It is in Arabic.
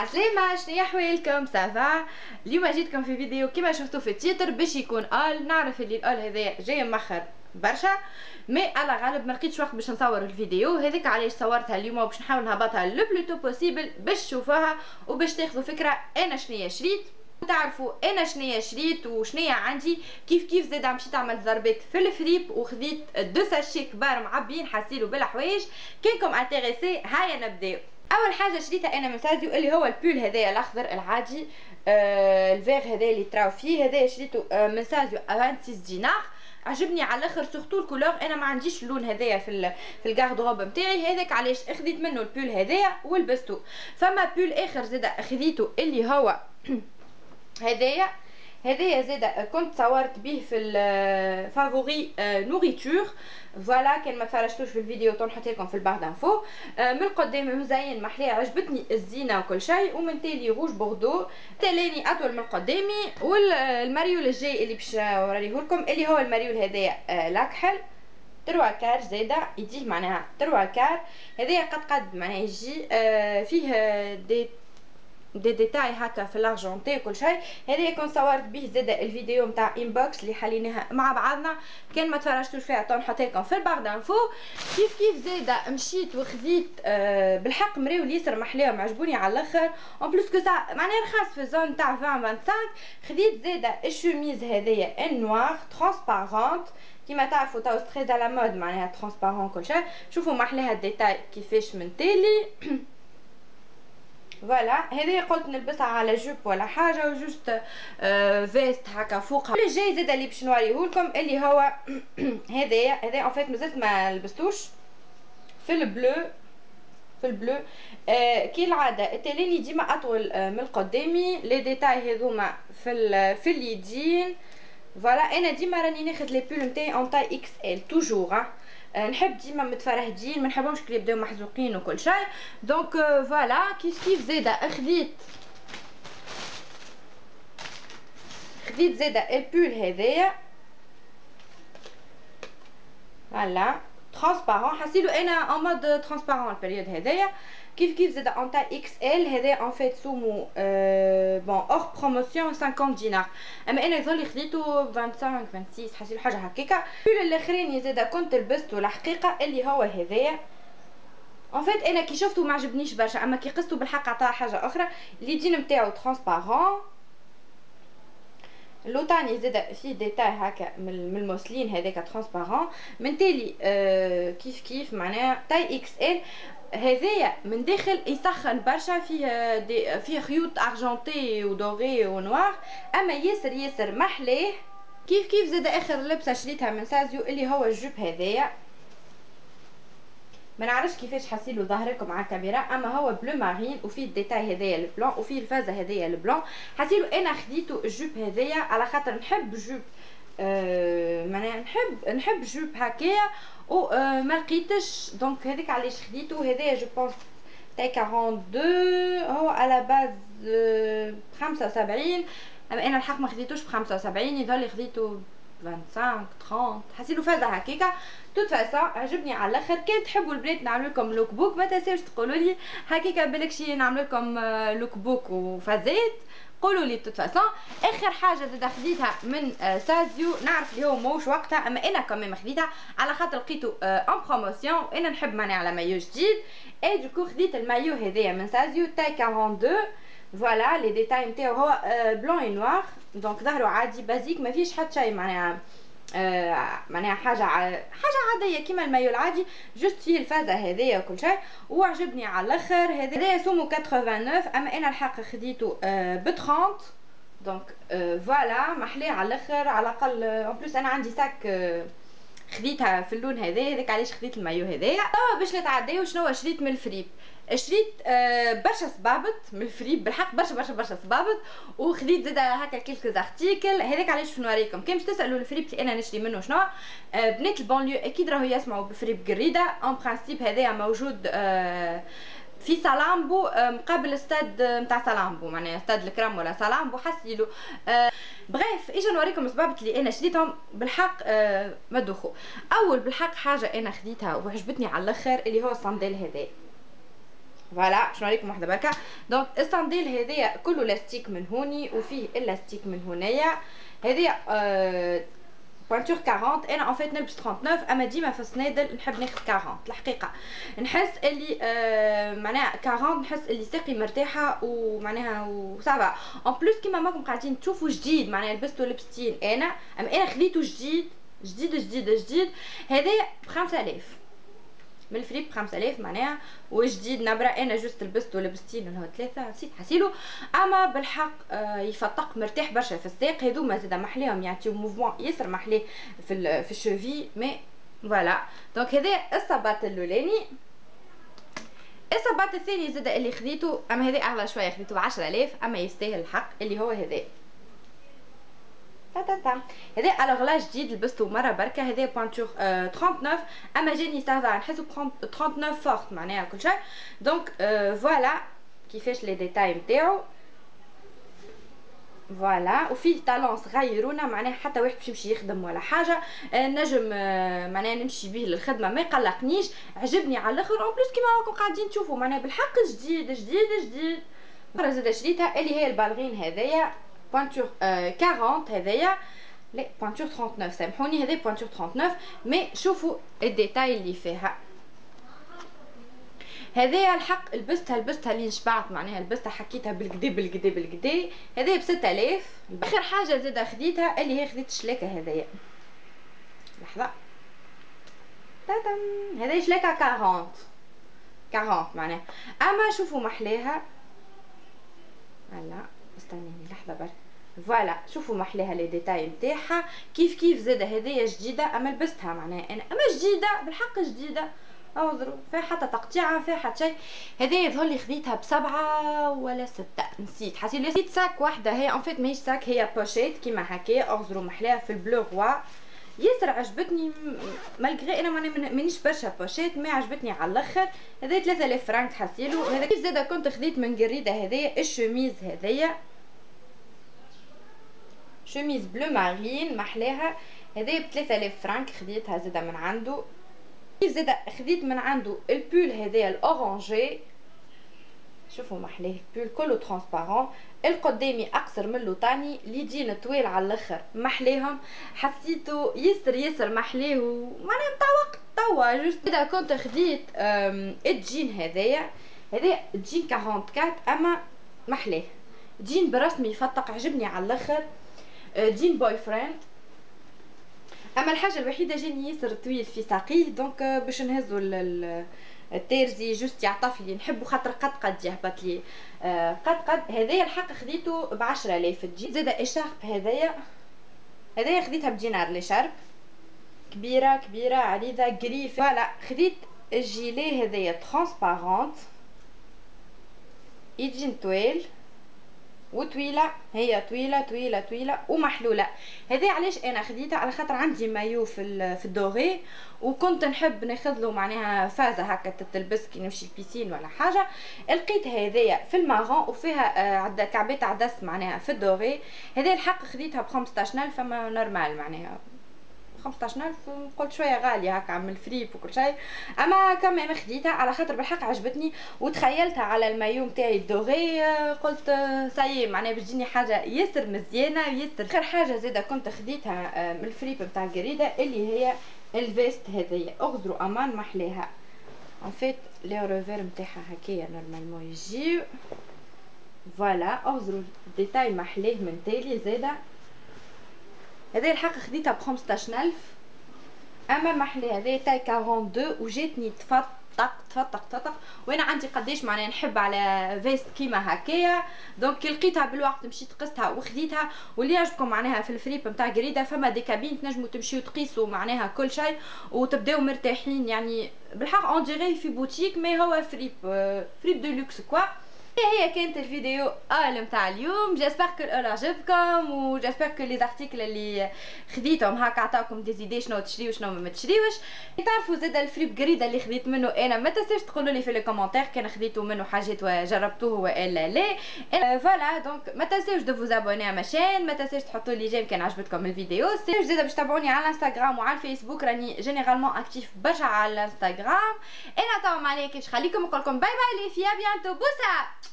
عسلامة شنو احوالكم ça va اليوم جيتكم في فيديو كما شفتوا في ال titre باش يكون haul نعرف اللي ال haul هذا جاي مخر برشا مي على غالب ما لقيتش وقت باش نصور الفيديو. هذيك علاش صورتها اليوم وباش نحاول نهبطها le plus tôt possible باش تشوفوها وباش تاخذوا فكرة أنا شنيا شريت تعرفوا أنا شنيا شريت وشنيا عندي كيف كيف زاد مشيت عملت ضربات في ال fripe وخذيت deux sachets كبار معبيين حاسيلو بالحوايج. كانكم intéressés هيا نبداو. أول حاجة شريتها أنا من Sasio اللي هو ال pull هذايا الأخضر العادي آه الفيغ هذا اللي تراو فيه هذايا شريته آه من Sasio 26 دينار. عجبني على الأخر surtout ال couleur. أنا ما عنديش اللون هذايا في في ال garde-robe نتاعي هذاك علاش؟ أخذيت منه ال pull هذايا ولبسته. فما pull آخر زاد خذيته اللي هو هذايا. هذايا زاد كنت صورت به في ال favoris نوريتور voilà كان ما تفرجتوش في الفيديو تنحط لكم في ال barre d'infos من القدام مزين محليه عجبتني الزينة وكل شيء. ومن تالي rouge bordeaux تالاني أطول من قدامي. والماريول الجاي اللي باش نوريه لكم اللي هو الماريول هذايا لاكحل. trois quarts زاده يجيه معناها trois quarts. هذايا قد قد معناها يجي فيه دي دي ديتاي هكا في ال argenté وكل شيء هذا كنت صورت به زاد الفيديو نتاع unbox اللي حليناها مع بعضنا كان ما تفرجتوش فيها تو نحط لكم في ال barre d'infos كيف كيف زاد مشيت وخذيت آه بالحق مراول يسر محلاهم عجبوني على الآخر en plus que ça معناها رخاص في ال zone تاع 20 25 خذيت زاد الشوميز هذايا ال noire transparente كيما تعرفوا تو très à la mode معناها transparent كل شيء شوفوا محلاها ال détail كيفاش من تالي voilà هذه قلت نلبسها على jupe ولا حاجة و juste آه veste هكا فوقها اللي جاي زاد اللي باش نوريه لكم اللي هو هذايا. هذا en fait مازلت ما لبستوش. في ال bleu. في ال bleu. آه العادة التاليني ديما أطول آه من قدامي. les détails هذوما في في اليدين. voilà أنا ديما راني ناخذ les pulls نتاعي en taille XL toujours نحب ديما متفرهدين ما نحبهمش كي يبداو محزوقين وكل شيء. donc voilà كيف كيف زاده خذيت خذيت زاده ال pull هذايا voilà transparent حسيلو أنا en mode transparent ال période هذايا كيف كيف زاد en taille XL هذا en fait سومو bon hors promotion 50 دينار اما أنا يظل خديته 25 26 حسيت حاجة هكاكا ال pull الاخراني زاد كنت لبسته الحقيقة اللي هو هذايا en fait أنا كي شفته ما عجبنيش برشا اما كي قسته بالحق عطاه حاجة أخرى اليدين نتاعو transparent اللوتاني زاد فيه détail هكا من ال mousseline هذاك transparent. من تالي آه كيف كيف معناها taille XL هذايا من داخل يسخن برشا فيه دي فيه خيوط argenté و doré و noir. أما ياسر ياسر محلاه كيف كيف زاد آخر لبسة شريتها من سازيو اللي هو ال jupe هذايا؟ ما نعرفش كيفاش حسيلو ظاهر لكم على الكاميرا أما هو bleu marine وفيه ال détail هذايا ال blanc وفيه الفازة هذايا ال blanc. حسيلو أنا خديته ال jupe هذايا على خاطر نحب jupe أه معناها نحب نحب jupe هكايا. و أه ما لقيتش donc هذيك علاش خديته هذايا je pense تاع 42 هو على base أه 75 أما أنا الحق ما خديتوش ب 75 يظل خديته 25 30. حسيلو فازه هكاكا toute façon عجبني على الأخر. كان تحبوا البنات نعمل لكم lookbook ما تنساوش تقولوا لي هكاكا بالك شي نعمل لكم lookbook وفازات قولوا لي toute façon آخر حاجة زاد خديتها من سازيو. نعرف اللي هو موش وقتها. أما أنا كمان خديتها. على خاطر لقيته en promotion وأنا نحب ماني على مايو جديد. et du coup خديت المايو هذايا من سازيو. taille 42 voilà les détails نتاعو هو blanc et noir donc ظهره عادي basique ما فيش حتى شيء معناها آه معناها حاجة ع... حاجة عادية كيما المايو العادي juste فيه الفازة هذايا وكل شيء. وعجبني على الأخر هذايا سومو 89 أما أنا الحق خديته آه ب 30 donc آه voilà محلاه على الأخر على الأقل en plus أنا عندي sac آه خديتها في اللون هذا هذاك علاش خديت المايو هذايا؟ توا باش نتعداو شنو شريت من الفريب. شريت آه برشا صبابط من الفريب بالحق برشا برشا برشا صبابط. وخديت زاد هكا quelques articles هذاك علاش باش نوريكم كان باش تسألوا الفريب اللي أنا نشري منه شنو؟ آه بنات ال banlieue أكيد راهو يسمعوا بفريب قريدة. en principe هذايا موجود آه في سالامبو مقابل استاد نتاع سالامبو معناها استاد الكرام ولا سالامبو حسيلو. آه bref إجا نوريكم الصبابط اللي أنا شريتهم بالحق آه مدوخو أول بالحق حاجة أنا خديتها وعجبتني على الأخر اللي هو الصندال هذا voilà شنو عليكم واحدة بركة. donc الصنديل هذايا كله élastique من هوني وفيه élastique من هنايا. هذايا آه pointure 40 أنا en fait نلبس 39 أما ديما في الصنادل نحب ناخذ 40 الحقيقة. نحس اللي آه معناها 40 نحس اللي ساقي مرتاحة ومعناها و ça va en plus كيما ماكم قاعدين تشوفوا جديد معناها لبستو لبستين أنا اما أنا خذيته جديد جديد جديد جديد هذا ب 5000 من الفريب ب 5000 معناها وجديد نبرة؟ أنا juste لبسته لبستين هو ثلاثة نسيت حسيلو أما بالحق آه يفتق مرتاح برشا في الساق. هذوما زاده محليهم يعطيو mouvement ياسر محلي في في الشوفي mais voilà. donc هذا الصباط الأولاني. الصباط الثاني زاد اللي خديته أما هذا اغلى شوية خديته ب 10000 أما يستاهل الحق اللي هو هذا. تا تا هذا الوغ جديد لبسته مره بركه هذا pointure 39 اما جاني ça va نحسو 39 فورت معناها كل شيء donc voilà كيفاش les détails نتاعو voilà وفيه talon صغيرونا معناها حتى واحد باش يمشي يخدم ولا حاجة نجم معناها نمشي به للخدمه ما يقلقنيش عجبني على الآخر en plus كيما راكم قاعدين تشوفوا معناها بالحق جديد جديد جديد مره زاده شريتها اللي هي ال ballerines هذايا pointure 40 هذايا لا pointure 39 سامحوني هذا pointure 39 mais شوفوا الديتاي اللي فيها هذايا الحق لبستها لبستها لين شبعت معناها لبستها حكيتها بالكدا بالكدا بالكدا هذايا ب 6000 اخر حاجة زاده خديتها اللي هي خديت الشلاكه هذايا لحظه تاتم شلاكه 40 40 معناها اما شوفوا محلاها هلا استناني لحظة برك voilà شوفوا محلاها les détails نتاعها كيف كيف زاده هذيا جديدة أما لبستها معناها أنا. أما جديدة بالحق جديدة. انظروا فيها حتى تقطيعة فيها حتى شيء هذه يظهر لي خذيتها بسبعة ولا ستة نسيت. حسيت نسيت sac واحدة هي en fait ماهيش sac هي pochette كيما هكا. انظروا محلاها في ال bleu roi ياسر عجبتني. malgré أنا مانيش برشا pochettes أما عجبتني على الأخر. هذا 3000 فرانك حسيلو هذا كيف زاده كنت خديت من قريدة هذايا الشوميز هذايا chemise bleu marine محلاها. هذايا ب 3000 فرانك خديتها زادة من عنده. زادة خديت من عنده ال pull هذايا ال orangé. شوفوا محلاه ال pull كله transparent. القدامي أقصر من اللوطاني اليدين طويل على الآخر. محلاهم حسيته ياسر ياسر محلاه معناها نتاع وقت توا. juste اذا كنت خديت الجين هذايا. هذا جين 44 أما محلاه. جين برسمي يفتق عجبني على الآخر. jean boyfriend أما الحاجة الوحيدة جاني ياسر طويل في ساقيه donc باش نهزو التيرزي juste يعطف لي نحبو خاطر قد قد يهبط لي. آه قد قد هذايا الحق خديته ب 10000 تجي. زادة écharpe هذايا هذايا خديتها بدينار l'écharpe. كبيرة كبيرة عريضة قريفة. voilà خديت الجيلي هذايا transparente يجي طويل وطويلة هي طويلة طويلة طويلة ومحلولة. هذه علاش أنا خديتها؟ على خاطر عندي مايو في في ال doré وكنت نحب ناخذ له معناها فازة هكا تتلبس كي نمشي ال piscine ولا حاجة. لقيت هذايا في ال marron وفيها عدة كعبات عدس معناها في ال doré هذه الحق خديتها ب 15000 فما normal معناها. 15000 قلت شوية غالية هكا من الفريب وكل شيء. أما كمان خديتها على خاطر بالحق عجبتني وتخيلتها على المايو نتاعي ال doré قلت ساي معناها بتجيني حاجة ياسر مزيانة ياسر. آخر حاجة زاده كنت خديتها آه، من الفريب نتاع الجريده اللي هي ال veste هذيا اغزروا أما محلاها en fait les revers نتاعها هكايا normalement يجيو. voilà اغزروا détail محلاه من تالي زاده. هذا الحق خديتها ب 15000 أما محلي هذا taille 42 وجاتني تفطق تفطق تفطق وأنا عندي قداش معناها نحب على veste كيما هكايا. donc كي لقيتها بالوقت مشيت قستها وخديتها. واللي يعجبكم معناها في الفريب نتاع جريده فما des cabines تنجموا تمشيو تقيسوا معناها كل شيء وتبداو مرتاحين. يعني بالحق en في boutique mais هو فريب فريب de luxe quoi هي كانت الفيديو ال متاع اليوم j'espère que elle عجبكم و j'espère que les articles اللي خديتهم هكا عطاوكم des idées شنو تشري وشنو ما تشريوش تعرفوا زاد الفريب قريده اللي خديت منه أنا ما تنساوش تقولوا لي في les commentaires كان خديتوا منه حاجات وجربتوه والا لا voilà donc ما تنساوش de vous abonner à ma chaîne ما تنساوش تحطوا لي j'aime كان عجبتكم الفيديو سي زاد باش تابعوني على الانستغرام وعلى الفيسبوك راني généralement active برشا على الانستغرام أنا ما عليكش خليكم نقولكم bye bye les filles à bientôt بوسه